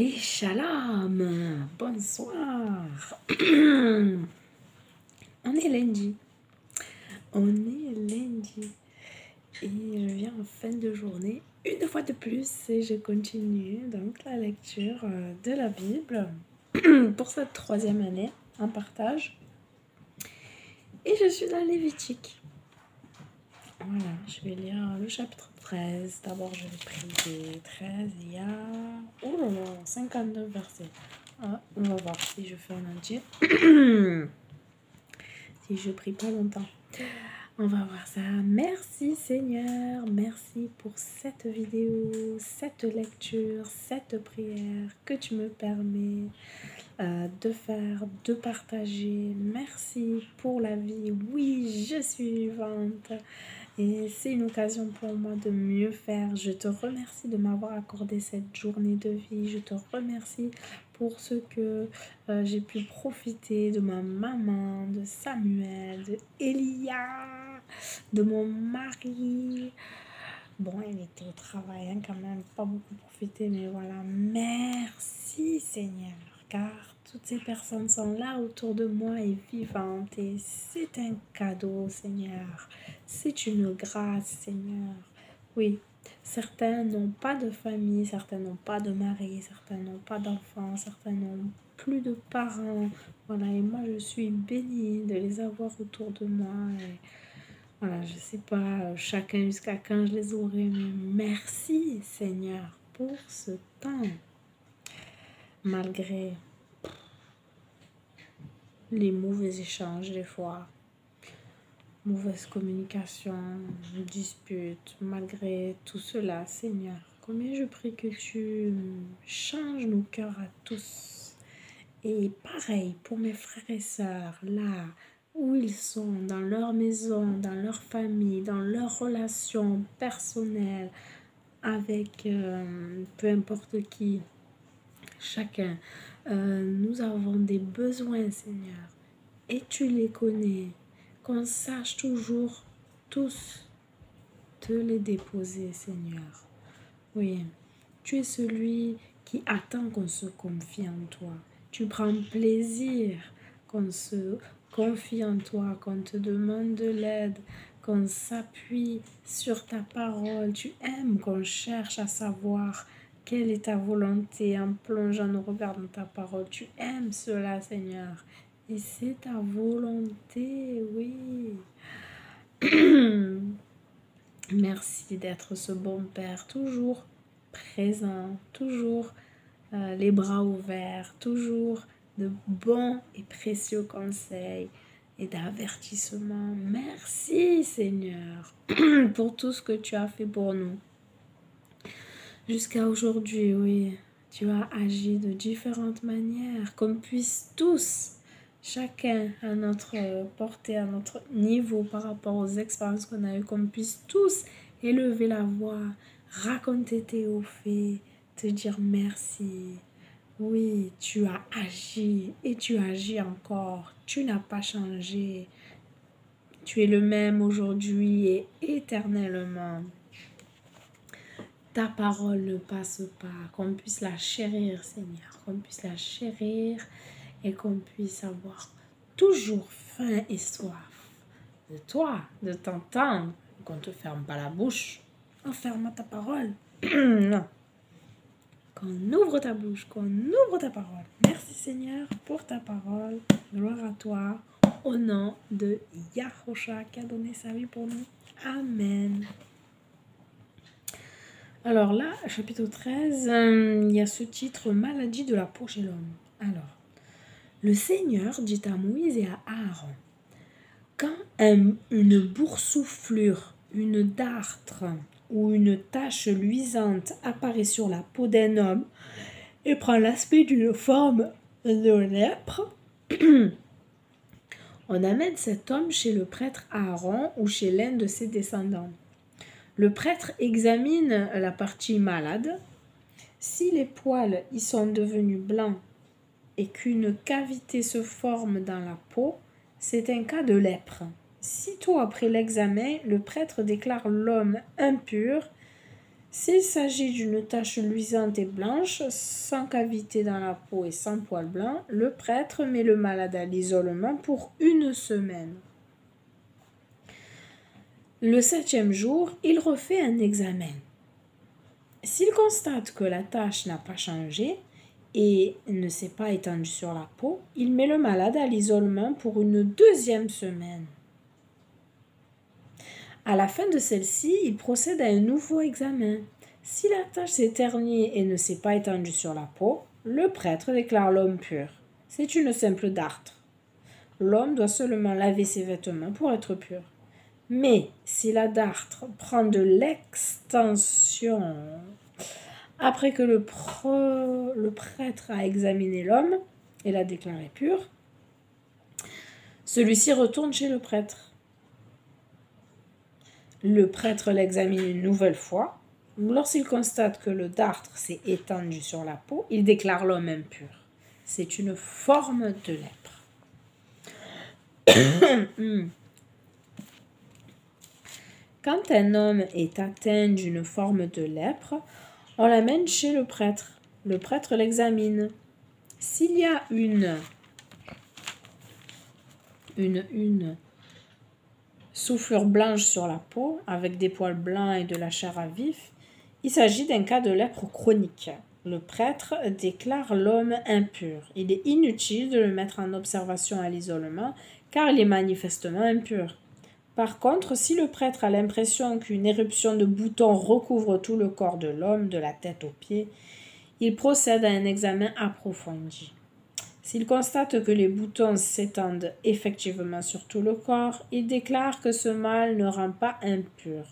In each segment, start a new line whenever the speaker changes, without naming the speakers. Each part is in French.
Et shalom, bonsoir. On est lundi. On est lundi. Et je viens en fin de journée, une fois de plus, et je continue donc la lecture euh, de la Bible pour cette troisième année en partage. Et je suis dans Lévitique. Voilà, je vais lire le chapitre 13. D'abord, je vais prier 13. Il y a oh là là, 59 versets. Ah, on va voir si je fais en entier. si je prie pas longtemps. On va voir ça. Merci Seigneur. Merci pour cette vidéo, cette lecture, cette prière que tu me permets euh, de faire, de partager. Merci pour la vie. Oui, je suis vivante. Et c'est une occasion pour moi de mieux faire. Je te remercie de m'avoir accordé cette journée de vie. Je te remercie pour ce que euh, j'ai pu profiter de ma maman, de Samuel, de Elia, de mon mari. Bon, elle était au travail hein, quand même, pas beaucoup profité, mais voilà. Merci Seigneur, car toutes ces personnes sont là autour de moi et vivantes. Et c'est un cadeau, Seigneur. C'est une grâce, Seigneur. Oui, certains n'ont pas de famille, certains n'ont pas de mari, certains n'ont pas d'enfants, certains n'ont plus de parents. Voilà, et moi je suis bénie de les avoir autour de moi. Et voilà, je sais pas chacun jusqu'à quand je les aurai, mais merci Seigneur pour ce temps. Malgré les mauvais échanges des fois, mauvaise communication, disputes, malgré tout cela, Seigneur, combien je prie que tu changes nos cœurs à tous. Et pareil pour mes frères et sœurs, là où ils sont, dans leur maison, dans leur famille, dans leurs relations personnelles, avec euh, peu importe qui, chacun. Euh, nous avons des besoins, Seigneur, et tu les connais. Qu'on sache toujours tous te les déposer, Seigneur. Oui, tu es celui qui attend qu'on se confie en toi. Tu prends plaisir qu'on se confie en toi, qu'on te demande de l'aide, qu'on s'appuie sur ta parole. Tu aimes qu'on cherche à savoir quelle est ta volonté en plongeant nos regards dans ta parole Tu aimes cela, Seigneur. Et c'est ta volonté, oui. Merci d'être ce bon Père, toujours présent, toujours euh, les bras ouverts, toujours de bons et précieux conseils et d'avertissements. Merci Seigneur pour tout ce que tu as fait pour nous. Jusqu'à aujourd'hui, oui, tu as agi de différentes manières, qu'on puisse tous, chacun à notre portée, à notre niveau par rapport aux expériences qu'on a eues, qu'on puisse tous élever la voix, raconter tes hauts faits, te dire merci. Oui, tu as agi et tu agis encore. Tu n'as pas changé. Tu es le même aujourd'hui et éternellement ta parole ne passe pas, qu'on puisse la chérir, Seigneur, qu'on puisse la chérir et qu'on puisse avoir toujours faim et soif de toi, de t'entendre, qu'on ne te ferme pas la bouche en fermant ta parole. non. Qu'on ouvre ta bouche, qu'on ouvre ta parole. Merci Seigneur pour ta parole. Gloire à toi. Au nom de Yahusha qui a donné sa vie pour nous. Amen. Alors là, chapitre 13, euh, il y a ce titre Maladie de la peau chez l'homme. Alors, le Seigneur dit à Moïse et à Aaron Quand une boursouflure, une dartre ou une tache luisante apparaît sur la peau d'un homme et prend l'aspect d'une forme de lèpre, on amène cet homme chez le prêtre Aaron ou chez l'un de ses descendants. Le prêtre examine la partie malade. Si les poils y sont devenus blancs et qu'une cavité se forme dans la peau, c'est un cas de lèpre. Sitôt après l'examen, le prêtre déclare l'homme impur S'il s'agit d'une tache luisante et blanche, sans cavité dans la peau et sans poils blancs, le prêtre met le malade à l'isolement pour une semaine. Le septième jour, il refait un examen. S'il constate que la tache n'a pas changé et ne s'est pas étendue sur la peau, il met le malade à l'isolement pour une deuxième semaine. À la fin de celle-ci, il procède à un nouveau examen. Si la tache s'est ternie et ne s'est pas étendue sur la peau, le prêtre déclare l'homme pur. C'est une simple dartre. L'homme doit seulement laver ses vêtements pour être pur. Mais si la dartre prend de l'extension après que le, le prêtre a examiné l'homme et l'a déclaré pur, celui-ci retourne chez le prêtre. Le prêtre l'examine une nouvelle fois. Lorsqu'il constate que le dartre s'est étendu sur la peau, il déclare l'homme impur. C'est une forme de lèpre. Quand un homme est atteint d'une forme de lèpre, on l'amène chez le prêtre. Le prêtre l'examine. S'il y a une, une, une soufflure blanche sur la peau, avec des poils blancs et de la chair à vif, il s'agit d'un cas de lèpre chronique. Le prêtre déclare l'homme impur. Il est inutile de le mettre en observation à l'isolement, car il est manifestement impur. Par contre, si le prêtre a l'impression qu'une éruption de boutons recouvre tout le corps de l'homme, de la tête aux pieds, il procède à un examen approfondi. S'il constate que les boutons s'étendent effectivement sur tout le corps, il déclare que ce mal ne rend pas impur.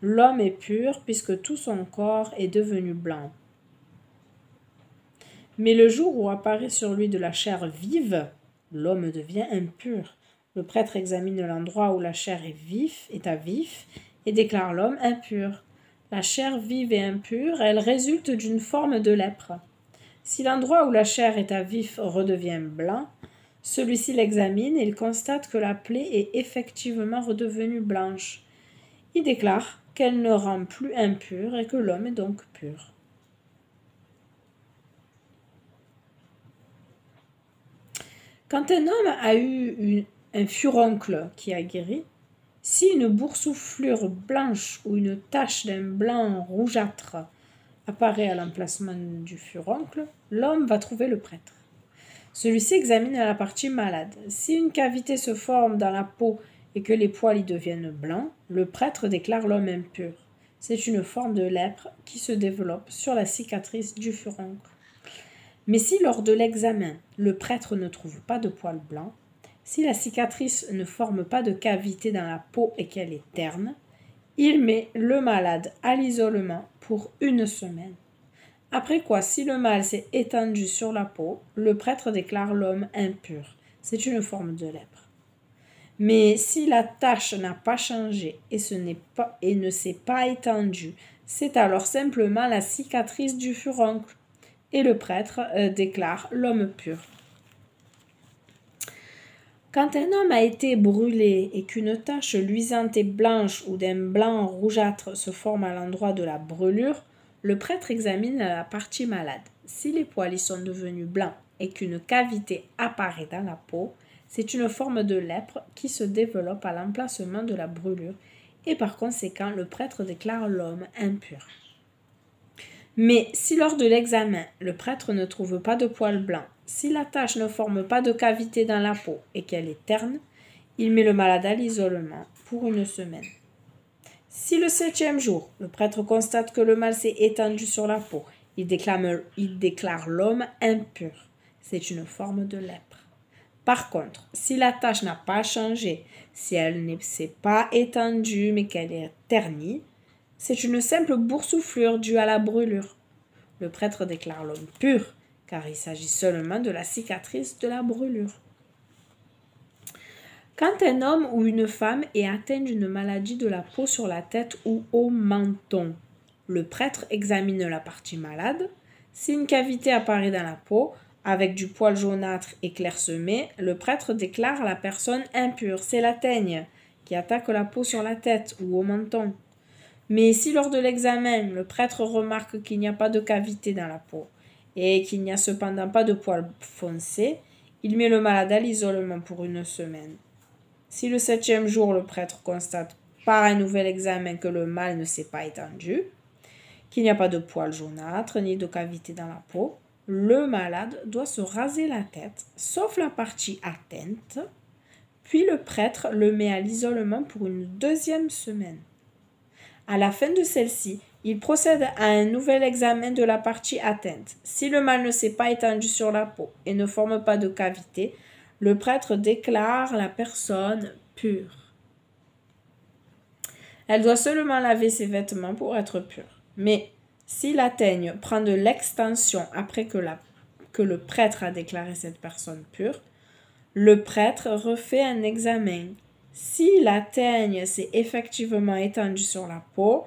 L'homme est pur puisque tout son corps est devenu blanc. Mais le jour où apparaît sur lui de la chair vive, l'homme devient impur. Le prêtre examine l'endroit où la chair est vif, est à vif, et déclare l'homme impur. La chair vive et impure, elle résulte d'une forme de lèpre. Si l'endroit où la chair est à vif redevient blanc, celui-ci l'examine et il constate que la plaie est effectivement redevenue blanche. Il déclare qu'elle ne rend plus impure et que l'homme est donc pur. Quand un homme a eu une, un furoncle qui a guéri, si une boursouflure blanche ou une tache d'un blanc rougeâtre apparaît à l'emplacement du furoncle, l'homme va trouver le prêtre. Celui-ci examine la partie malade. Si une cavité se forme dans la peau et que les poils y deviennent blancs, le prêtre déclare l'homme impur. C'est une forme de lèpre qui se développe sur la cicatrice du furoncle. Mais si lors de l'examen, le prêtre ne trouve pas de poils blancs, si la cicatrice ne forme pas de cavité dans la peau et qu'elle est terne, il met le malade à l'isolement pour une semaine. Après quoi, si le mal s'est étendu sur la peau, le prêtre déclare l'homme impur. C'est une forme de lèpre. Mais si la tache n'a pas changé et, ne s'est pas étendue, c'est alors simplement la cicatrice du furoncle. Et le prêtre euh, déclare l'homme pur. Quand un homme a été brûlé et qu'une tache luisante et blanche ou d'un blanc rougeâtre se forme à l'endroit de la brûlure, le prêtre examine la partie malade. Si les poils y sont devenus blancs et qu'une cavité apparaît dans la peau, c'est une forme de lèpre qui se développe à l'emplacement de la brûlure et par conséquent le prêtre déclare l'homme impur. Mais si lors de l'examen, le prêtre ne trouve pas de poils blancs, si la tache ne forme pas de cavité dans la peau et qu'elle est terne, il met le malade à l'isolement pour une semaine. Si le septième jour, le prêtre constate que le mal s'est étendu sur la peau, il déclare, l'homme impur. C'est une forme de lèpre. Par contre, si la tache n'a pas changé, si elle ne s'est pas étendue mais qu'elle est ternie, c'est une simple boursouflure due à la brûlure. Le prêtre déclare l'homme pur, car il s'agit seulement de la cicatrice de la brûlure. Quand un homme ou une femme est atteint d'une maladie de la peau sur la tête ou au menton, le prêtre examine la partie malade. Si une cavité apparaît dans la peau, avec du poil jaunâtre et clairsemé, le prêtre déclare la personne impure. C'est la teigne qui attaque la peau sur la tête ou au menton. Mais si lors de l'examen, le prêtre remarque qu'il n'y a pas de cavité dans la peau et qu'il n'y a cependant pas de poils foncés, il met le malade à l'isolement pour une semaine. Si le septième jour, le prêtre constate par un nouvel examen que le mal ne s'est pas étendu, qu'il n'y a pas de poils jaunâtres ni de cavité dans la peau, le malade doit se raser la tête, sauf la partie atteinte, puis le prêtre le met à l'isolement pour une deuxième semaine. À la fin de celle-ci, il procède à un nouvel examen de la partie atteinte. Si le mal ne s'est pas étendu sur la peau et ne forme pas de cavité, le prêtre déclare la personne pure. Elle doit seulement laver ses vêtements pour être pure. Mais si la teigne prend de l'extension après que, que le prêtre a déclaré cette personne pure, le prêtre refait un examen. Si la teigne s'est effectivement étendue sur la peau,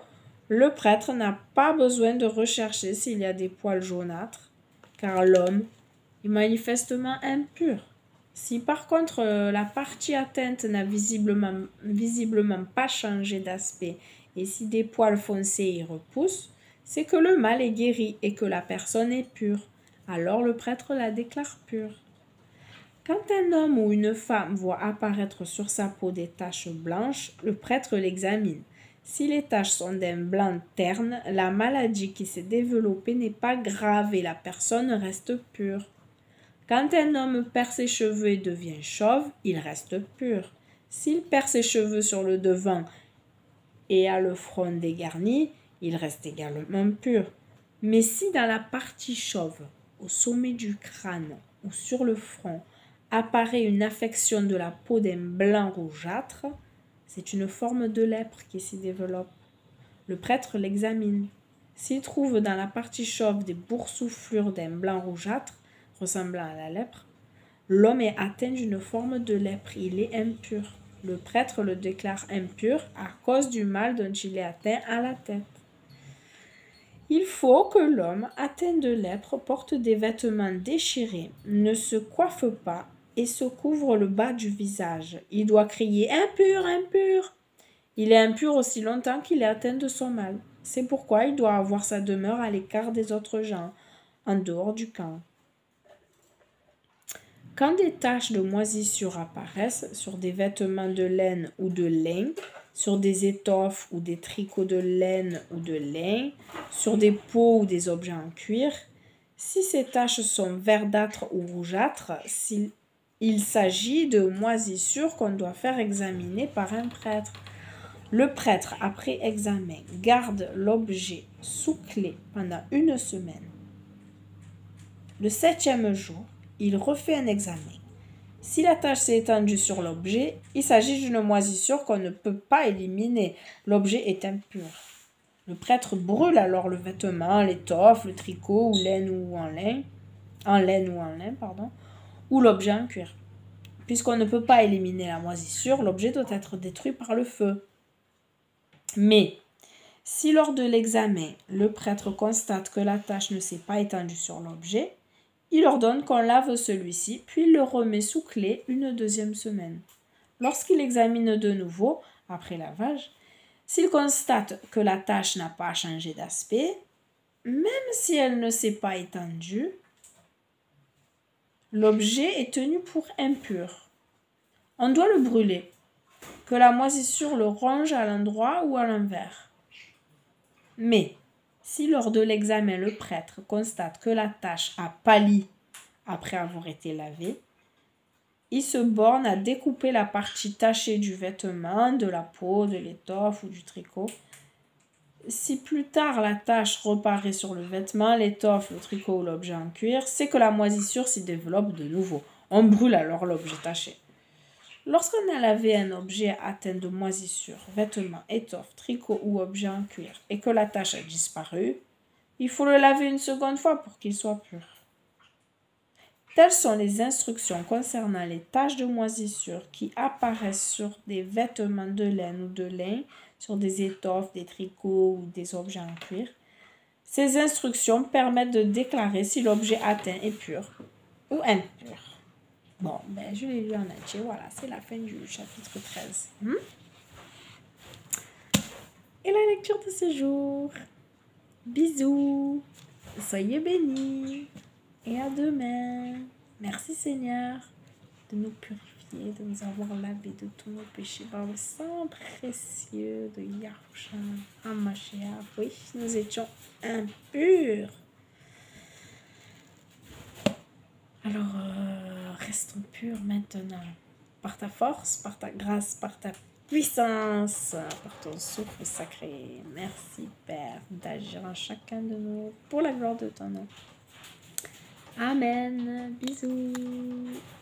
le prêtre n'a pas besoin de rechercher s'il y a des poils jaunâtres, car l'homme est manifestement impur. Si par contre euh, la partie atteinte n'a visiblement, visiblement pas changé d'aspect et si des poils foncés y repoussent, c'est que le mal est guéri et que la personne est pure. Alors le prêtre la déclare pure. Quand un homme ou une femme voit apparaître sur sa peau des taches blanches, le prêtre l'examine. Si les taches sont d'un blanc terne, la maladie qui s'est développée n'est pas grave et la personne reste pure. Quand un homme perd ses cheveux et devient chauve, il reste pur. S'il perd ses cheveux sur le devant et a le front dégarni, il reste également pur. Mais si dans la partie chauve, au sommet du crâne ou sur le front, apparaît une affection de la peau d'un blanc rougeâtre, c'est une forme de lèpre qui s'y développe. Le prêtre l'examine. S'il trouve dans la partie chauve des boursouflures d'un blanc rougeâtre, ressemblant à la lèpre, l'homme est atteint d'une forme de lèpre, il est impur. Le prêtre le déclare impur à cause du mal dont il est atteint à la tête. Il faut que l'homme atteint de lèpre porte des vêtements déchirés, ne se coiffe pas et se couvre le bas du visage. Il doit crier impur, impur. Il est impur aussi longtemps qu'il est atteint de son mal. C'est pourquoi il doit avoir sa demeure à l'écart des autres gens, en dehors du camp. Quand des taches de moisissure apparaissent sur des vêtements de laine ou de lin, sur des étoffes ou des tricots de laine ou de lin, sur des peaux ou des objets en cuir, si ces taches sont verdâtres ou rougeâtres, s'il il s'agit de moisissures qu'on doit faire examiner par un prêtre. Le prêtre, après examen, garde l'objet sous clé pendant une semaine. Le septième jour, il refait un examen. Si la tâche s'est étendue sur l'objet, il s'agit d'une moisissure qu'on ne peut pas éliminer. L'objet est impur. Le prêtre brûle alors le vêtement, l'étoffe, le tricot ou laine ou en lin, en laine ou en lin, pardon, ou l'objet en cuir. Puisqu'on ne peut pas éliminer la moisissure, l'objet doit être détruit par le feu. Mais si lors de l'examen, le prêtre constate que la tâche ne s'est pas étendue sur l'objet, il ordonne qu'on lave celui-ci, puis le remet sous clé une deuxième semaine. Lorsqu'il examine de nouveau, après lavage, s'il constate que la tâche n'a pas changé d'aspect, même si elle ne s'est pas étendue, L'objet est tenu pour impur. On doit le brûler, que la moisissure le ronge à l'endroit ou à l'envers. Mais si lors de l'examen le prêtre constate que la tache a pâli après avoir été lavée, il se borne à découper la partie tachée du vêtement, de la peau, de l'étoffe ou du tricot si plus tard la tache reparaît sur le vêtement, l'étoffe, le tricot ou l'objet en cuir, c'est que la moisissure s'y développe de nouveau. On brûle alors l'objet taché. Lorsqu'on a lavé un objet atteint de moisissure, vêtement, étoffe, tricot ou objet en cuir, et que la tache a disparu, il faut le laver une seconde fois pour qu'il soit pur. Telles sont les instructions concernant les taches de moisissure qui apparaissent sur des vêtements de laine ou de lin, sur des étoffes, des tricots ou des objets en cuir. Ces instructions permettent de déclarer si l'objet atteint est pur ou impur. Bon, ben, je l'ai lu en entier. Voilà, c'est la fin du chapitre 13. Hmm? et la lecture de ce jour. Bisous, soyez bénis et à demain. Merci Seigneur de nous purifier, de nous avoir lavé de tous nos péchés par le sang précieux de Yahushua Hamashiach. Oui, nous étions impurs. Alors, euh, restons purs maintenant, par ta force, par ta grâce, par ta puissance, par ton souffle sacré. Merci Père d'agir en chacun de nous pour la gloire de ton nom. Amen. Bisous.